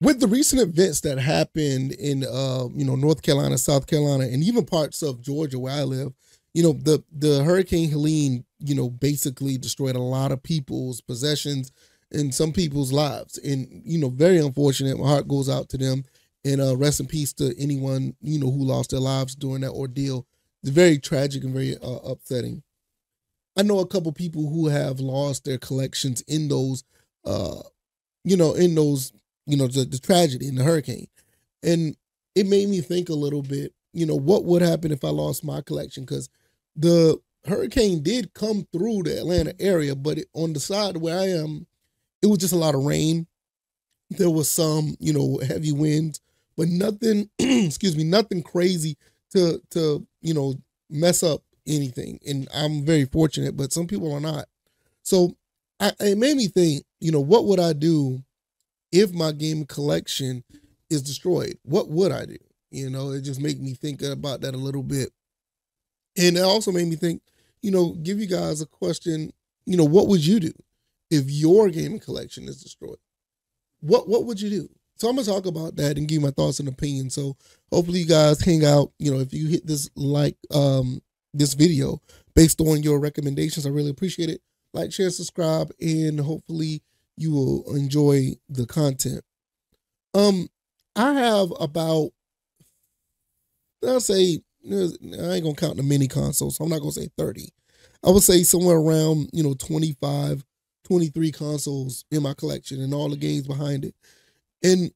with the recent events that happened in uh you know North Carolina, South Carolina, and even parts of Georgia where I live, you know the the Hurricane Helene, you know, basically destroyed a lot of people's possessions and some people's lives, and you know, very unfortunate. My heart goes out to them, and uh, rest in peace to anyone you know who lost their lives during that ordeal. It's very tragic and very uh, upsetting. I know a couple people who have lost their collections in those, uh, you know, in those you know, the, the tragedy and the hurricane. And it made me think a little bit, you know, what would happen if I lost my collection? Because the hurricane did come through the Atlanta area, but it, on the side where I am, it was just a lot of rain. There was some, you know, heavy winds, but nothing, excuse me, nothing crazy to to, you know, mess up anything. And I'm very fortunate, but some people are not. So I, it made me think, you know, what would I do if my game collection is destroyed, what would I do? You know, it just made me think about that a little bit. And it also made me think, you know, give you guys a question, you know, what would you do if your gaming collection is destroyed? What what would you do? So I'm gonna talk about that and give my thoughts and opinions. So hopefully you guys hang out. You know, if you hit this like um this video based on your recommendations, I really appreciate it. Like, share, subscribe, and hopefully you will enjoy the content. Um, I have about I'll say I ain't gonna count the mini consoles, so I'm not gonna say 30. I would say somewhere around, you know, 25, 23 consoles in my collection and all the games behind it. And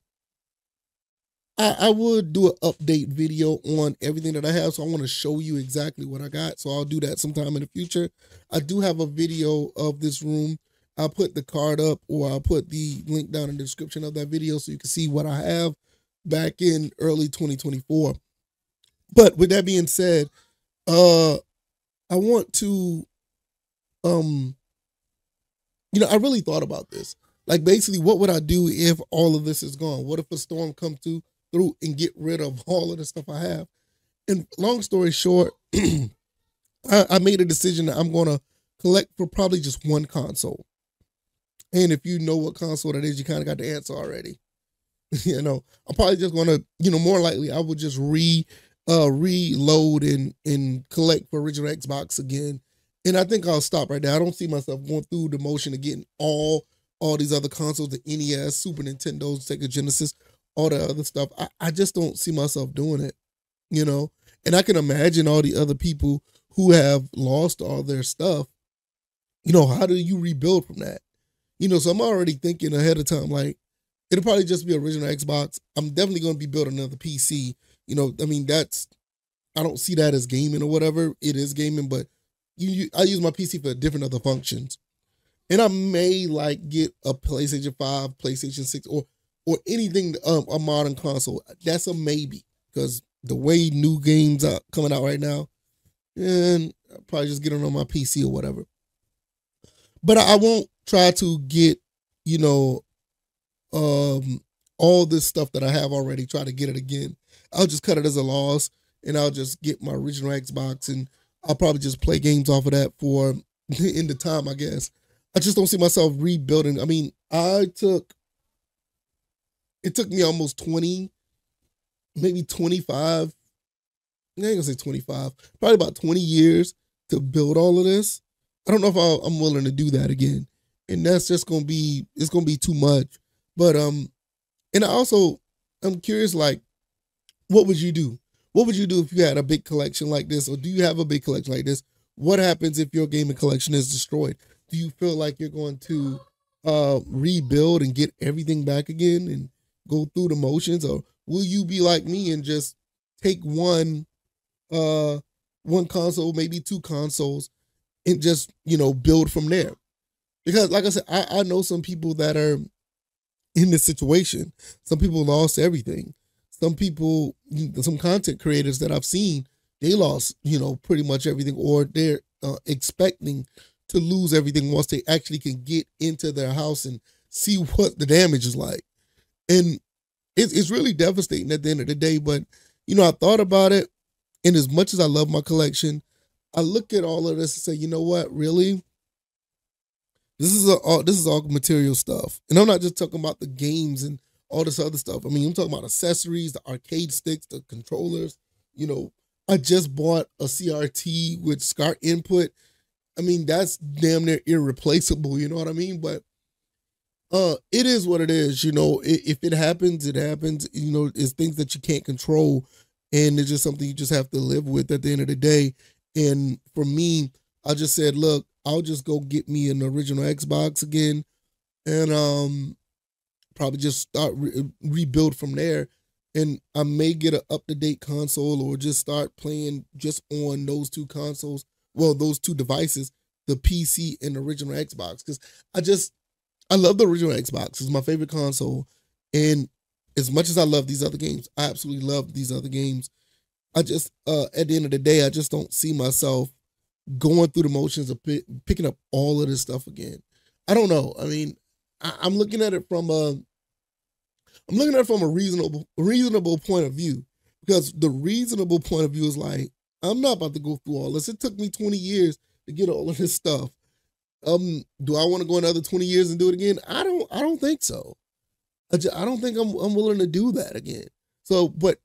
I, I would do an update video on everything that I have. So I want to show you exactly what I got. So I'll do that sometime in the future. I do have a video of this room I'll put the card up or I'll put the link down in the description of that video so you can see what I have back in early 2024. But with that being said, uh I want to um you know, I really thought about this. Like basically what would I do if all of this is gone? What if a storm comes through through and get rid of all of the stuff I have? And long story short, I, I made a decision that I'm gonna collect for probably just one console. And if you know what console that is, you kind of got the answer already. you know, I'm probably just gonna, you know, more likely I would just re uh reload and and collect for original Xbox again. And I think I'll stop right there. I don't see myself going through the motion of getting all all these other consoles, the NES, Super Nintendo, Sega Genesis, all the other stuff. I, I just don't see myself doing it, you know. And I can imagine all the other people who have lost all their stuff. You know, how do you rebuild from that? You know, so I'm already thinking ahead of time, like, it'll probably just be original Xbox. I'm definitely going to be building another PC. You know, I mean, that's, I don't see that as gaming or whatever. It is gaming, but you, you I use my PC for different other functions. And I may like get a PlayStation 5, PlayStation 6, or or anything um, a modern console. That's a maybe because the way new games are coming out right now, and I'll probably just get it on my PC or whatever. But I won't try to get, you know, um, all this stuff that I have already, try to get it again. I'll just cut it as a loss and I'll just get my original Xbox and I'll probably just play games off of that for the time, I guess. I just don't see myself rebuilding. I mean, I took it took me almost 20, maybe 25. I ain't gonna say 25, probably about 20 years to build all of this. I don't know if i am willing to do that again and that's just gonna be it's gonna be too much. But um, and I also I'm curious, like, what would you do? What would you do if you had a big collection like this, or do you have a big collection like this? What happens if your gaming collection is destroyed? Do you feel like you're going to uh rebuild and get everything back again and go through the motions, or will you be like me and just take one uh one console, maybe two consoles, and just you know build from there? Because, like I said, I, I know some people that are in this situation. Some people lost everything. Some people, some content creators that I've seen, they lost, you know, pretty much everything, or they're uh, expecting to lose everything once they actually can get into their house and see what the damage is like. And it's, it's really devastating at the end of the day. But, you know, I thought about it. And as much as I love my collection, I look at all of this and say, you know what, really? This is a, all this is all material stuff, and I'm not just talking about the games and all this other stuff. I mean, I'm talking about accessories, the arcade sticks, the controllers. You know, I just bought a CRT with SCART input. I mean, that's damn near irreplaceable. You know what I mean? But uh, it is what it is. You know, if it happens, it happens. You know, it's things that you can't control, and it's just something you just have to live with at the end of the day. And for me, I just said, look, I'll just go get me an original Xbox again, and um, probably just start re- rebuild from there. And I may get an up to date console or just start playing just on those two consoles. Well, those two devices, the PC and original Xbox, because I just I love the original Xbox. It's my favorite console. And as much as I love these other games, I absolutely love these other games. I just, uh, at the end of the day, I just don't see myself going through the motions of picking up all of this stuff again. I don't know. I mean, I- I'm looking at it from a, I'm looking at it from a reasonable, reasonable point of view because the reasonable point of view is like, I'm not about to go through all this. It took me 20 years to get all of this stuff. Um, do I want to go another 20 years and do it again? I don't I don't think so. I, just, I don't think I'm I'm willing to do that again. So, but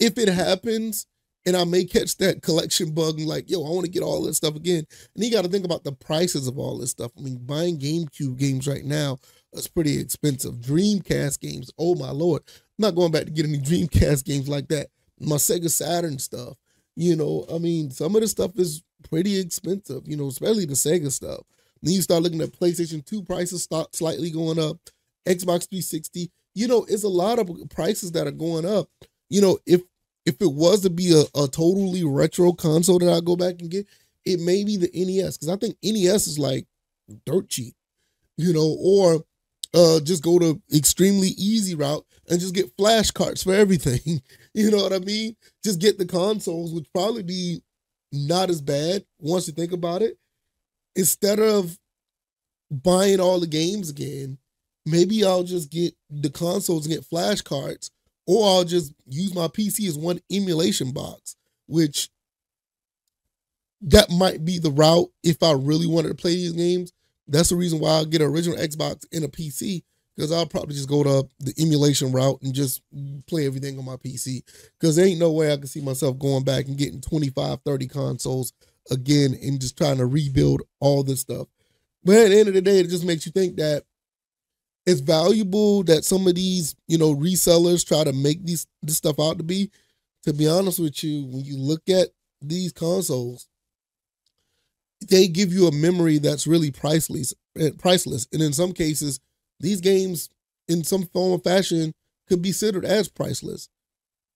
if it happens and I may catch that collection bug and like, yo, I want to get all this stuff again. And you got to think about the prices of all this stuff. I mean, buying GameCube games right now is pretty expensive. Dreamcast games, oh my lord. I'm not going back to get any Dreamcast games like that. My Sega Saturn stuff. You know, I mean, some of the stuff is pretty expensive, you know, especially the Sega stuff. Then you start looking at PlayStation 2 prices start slightly going up, Xbox 360. You know, it's a lot of prices that are going up. You know, if if it was to be a, a totally retro console that I go back and get, it may be the NES because I think NES is like dirt cheap, you know, or uh, just go to extremely easy route and just get flash carts for everything. you know what I mean? Just get the consoles, which probably be not as bad once you think about it instead of buying all the games again, maybe I'll just get the consoles and get flash carts, or I'll just use my PC as one emulation box, which that might be the route if I really wanted to play these games. That's the reason why I'll get an original Xbox and a PC because I'll probably just go to the emulation route and just play everything on my PC because there ain't no way I can see myself going back and getting 25, 30 consoles again and just trying to rebuild all this stuff. But at the end of the day, it just makes you think that it's valuable that some of these, you know, resellers try to make these this stuff out to be. To be honest with you, when you look at these consoles, they give you a memory that's really priceless. Eh, priceless, and in some cases, these games, in some form or fashion, could be considered as priceless.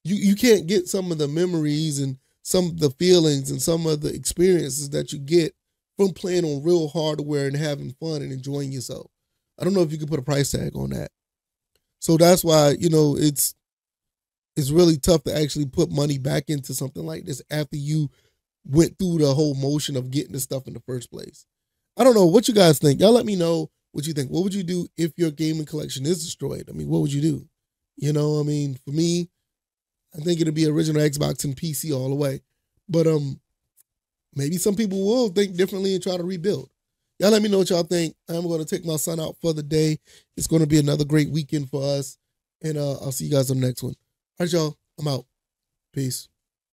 You you can't get some of the memories and some of the feelings and some of the experiences that you get from playing on real hardware and having fun and enjoying yourself. I don't know if you could put a price tag on that. So that's why, you know, it's it's really tough to actually put money back into something like this after you went through the whole motion of getting the stuff in the first place. I don't know what you guys think. Y'all let me know what you think. What would you do if your gaming collection is destroyed? I mean, what would you do? You know, I mean, for me, I think it'll be original Xbox and PC all the way. But um, maybe some people will think differently and try to rebuild. Y'all let me know what y'all think. I'm going to take my son out for the day. It's going to be another great weekend for us. And uh, I'll see you guys on the next one. All right, y'all. I'm out. Peace.